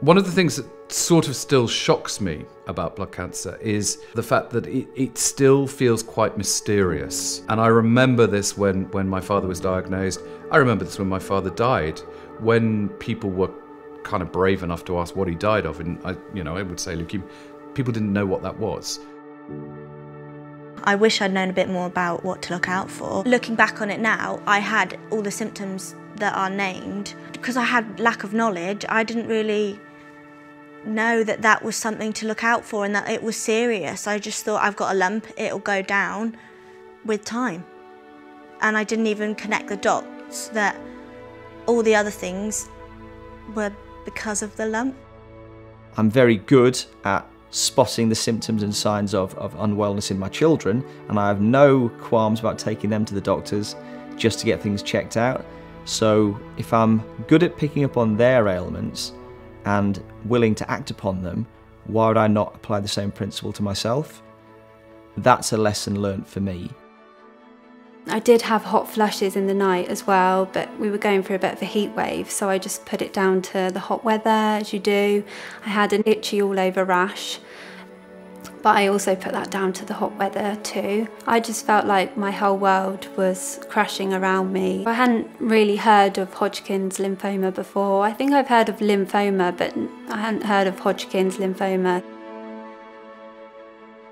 One of the things that sort of still shocks me about blood cancer is the fact that it, it, still feels quite mysterious. And I remember this when, when my father was diagnosed. I remember this when my father died, when people were kind of brave enough to ask what he died of. And I, you know, I would say leukemia. People didn't know what that was. I wish I'd known a bit more about what to look out for. Looking back on it now, I had all the symptoms that are named. Because I had lack of knowledge, I didn't really know that that was something to look out for and that it was serious. I just thought I've got a lump, it'll go down with time. And I didn't even connect the dots that all the other things were because of the lump. I'm very good at spotting the symptoms and signs of, of unwellness in my children, and I have no qualms about taking them to the doctors just to get things checked out. So, if I'm good at picking up on their ailments and willing to act upon them, why would I not apply the same principle to myself? That's a lesson learnt for me. I did have hot flushes in the night as well, but we were going through a bit of a heat wave, so I just put it down to the hot weather, as you do. I had an itchy all over rash, but I also put that down to the hot weather too. I just felt like my whole world was crashing around me. I hadn't really heard of Hodgkin's lymphoma before. I think I've heard of lymphoma, but I hadn't heard of Hodgkin's lymphoma.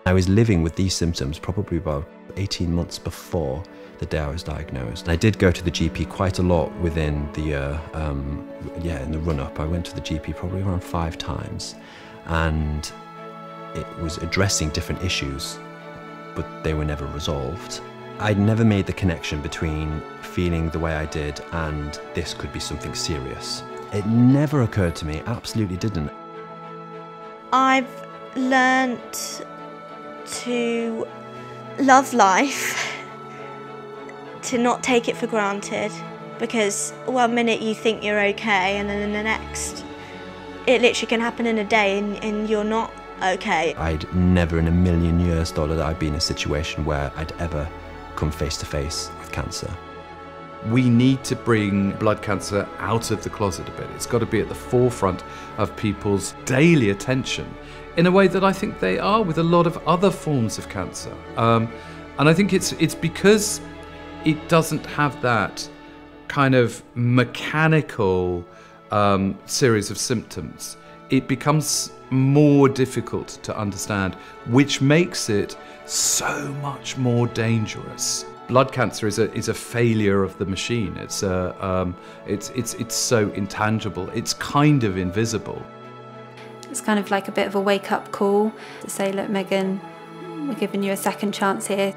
I was living with these symptoms probably about 18 months before the day I was diagnosed. I did go to the GP quite a lot within the year, um, yeah, in the run up. I went to the GP probably around five times and it was addressing different issues, but they were never resolved. I'd never made the connection between feeling the way I did and this could be something serious. It never occurred to me, absolutely didn't. I've learnt to love life, to not take it for granted, because one minute you think you're okay, and then in the next, it literally can happen in a day, and, and you're not okay. I'd never in a million years thought that I'd be in a situation where I'd ever come face to face with cancer. We need to bring blood cancer out of the closet a bit. It's got to be at the forefront of people's daily attention in a way that I think they are with a lot of other forms of cancer. Um, and I think it's it's because it doesn't have that kind of mechanical um, series of symptoms. It becomes more difficult to understand, which makes it so much more dangerous. Blood cancer is a is a failure of the machine. It's a um, it's it's it's so intangible. It's kind of invisible. It's kind of like a bit of a wake up call to say, look, Megan, we're giving you a second chance here.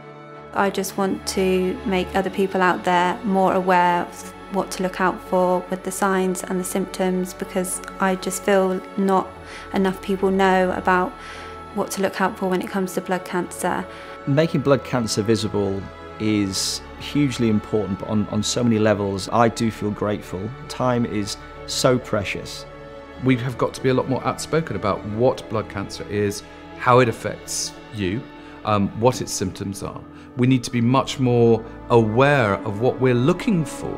I just want to make other people out there more aware of what to look out for with the signs and the symptoms because I just feel not enough people know about what to look out for when it comes to blood cancer. Making blood cancer visible is hugely important on, on so many levels. I do feel grateful. Time is so precious. We have got to be a lot more outspoken about what blood cancer is, how it affects you, um, what its symptoms are. We need to be much more aware of what we're looking for